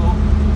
vehicle